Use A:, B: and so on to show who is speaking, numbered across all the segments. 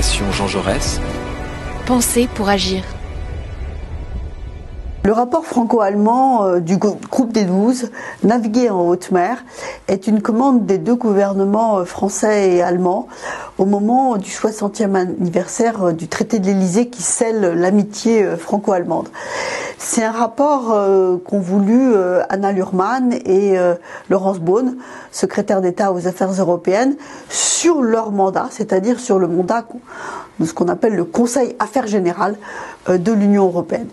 A: Fondation Jean Jaurès.
B: Pensez pour agir.
C: Le rapport franco-allemand euh, du groupe des 12, Naviguer en haute mer, est une commande des deux gouvernements euh, français et allemands au moment du 60e anniversaire euh, du traité de l'Elysée qui scelle l'amitié franco-allemande. C'est un rapport qu'ont voulu Anna Lurman et Laurence Beaune, secrétaire d'État aux affaires européennes, sur leur mandat, c'est-à-dire sur le mandat de ce qu'on appelle le Conseil Affaires Générales de l'Union européenne.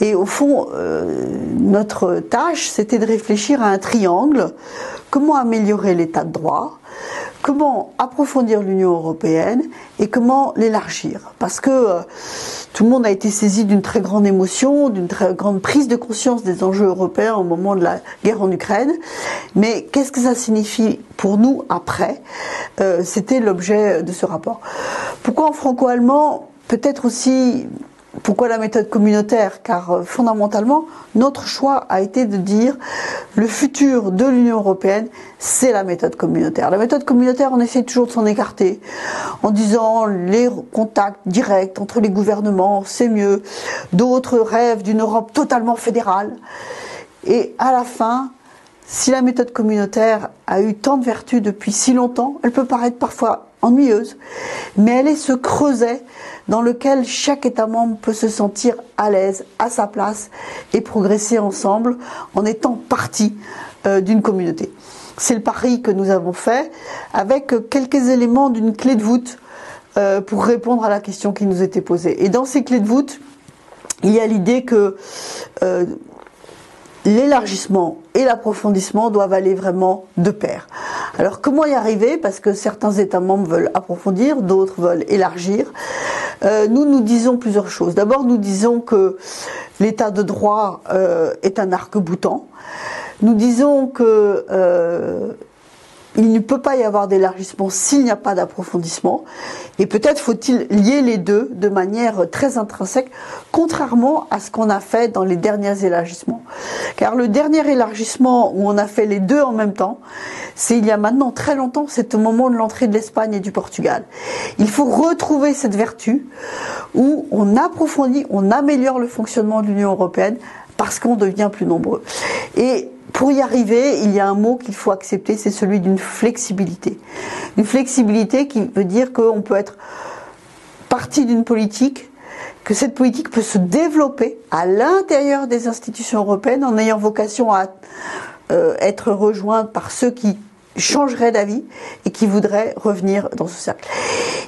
C: Et au fond, euh, notre tâche, c'était de réfléchir à un triangle. Comment améliorer l'état de droit? Comment approfondir l'Union européenne et comment l'élargir Parce que euh, tout le monde a été saisi d'une très grande émotion, d'une très grande prise de conscience des enjeux européens au moment de la guerre en Ukraine. Mais qu'est-ce que ça signifie pour nous après euh, C'était l'objet de ce rapport. Pourquoi en franco-allemand Peut-être aussi pourquoi la méthode communautaire? Car euh, fondamentalement, notre choix a été de dire le futur de l'Union européenne, c'est la méthode communautaire. La méthode communautaire, on essaie toujours de s'en écarter en disant les contacts directs entre les gouvernements, c'est mieux. D'autres rêvent d'une Europe totalement fédérale. Et à la fin, si la méthode communautaire a eu tant de vertus depuis si longtemps, elle peut paraître parfois ennuyeuse, mais elle est ce creuset dans lequel chaque État membre peut se sentir à l'aise, à sa place et progresser ensemble en étant partie euh, d'une communauté. C'est le pari que nous avons fait avec quelques éléments d'une clé de voûte euh, pour répondre à la question qui nous était posée. Et dans ces clés de voûte, il y a l'idée que euh, l'élargissement et l'approfondissement doivent aller vraiment de pair. Alors comment y arriver? Parce que certains États membres veulent approfondir, d'autres veulent élargir. Euh, nous, nous disons plusieurs choses. D'abord, nous disons que l'état de droit euh, est un arc-boutant. Nous disons que euh, il ne peut pas y avoir d'élargissement s'il n'y a pas d'approfondissement. Et peut-être faut-il lier les deux de manière très intrinsèque, contrairement à ce qu'on a fait dans les derniers élargissements. Car le dernier élargissement où on a fait les deux en même temps, c'est il y a maintenant très longtemps, c'est au moment de l'entrée de l'Espagne et du Portugal. Il faut retrouver cette vertu où on approfondit, on améliore le fonctionnement de l'Union européenne parce qu'on devient plus nombreux. Et pour y arriver, il y a un mot qu'il faut accepter, c'est celui d'une flexibilité. Une flexibilité qui veut dire qu'on peut être partie d'une politique, que cette politique peut se développer à l'intérieur des institutions européennes en ayant vocation à euh, être rejointe par ceux qui changeraient d'avis et qui voudraient revenir dans ce cercle.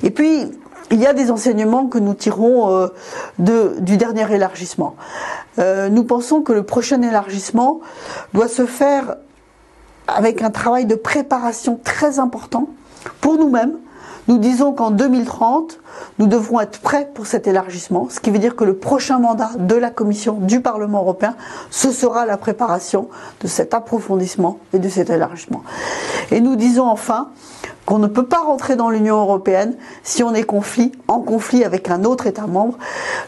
C: Et puis, il y a des enseignements que nous tirons euh, du dernier élargissement. Euh, nous pensons que le prochain élargissement doit se faire avec un travail de préparation très important pour nous-mêmes. Nous disons qu'en 2030, nous devrons être prêts pour cet élargissement, ce qui veut dire que le prochain mandat de la Commission du Parlement européen, ce sera la préparation de cet approfondissement et de cet élargissement. Et nous disons enfin qu'on ne peut pas rentrer dans l'Union européenne si on est en conflit avec un autre État membre.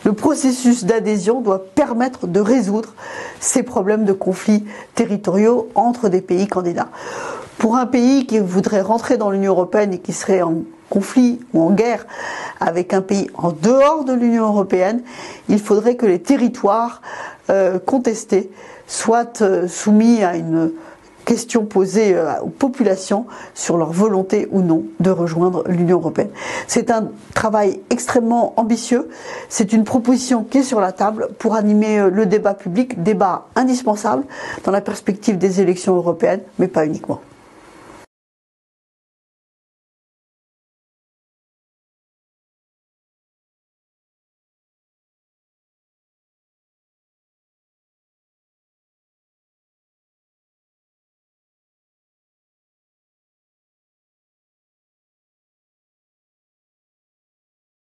C: Le processus d'adhésion doit permettre de résoudre ces problèmes de conflits territoriaux entre des pays candidats. Pour un pays qui voudrait rentrer dans l'Union européenne et qui serait en conflit ou en guerre avec un pays en dehors de l'Union européenne, il faudrait que les territoires euh, contestés soient euh, soumis à une question posée euh, aux populations sur leur volonté ou non de rejoindre l'Union européenne. C'est un travail extrêmement ambitieux. C'est une proposition qui est sur la table pour animer euh, le débat public, débat indispensable dans la perspective des élections européennes, mais pas uniquement.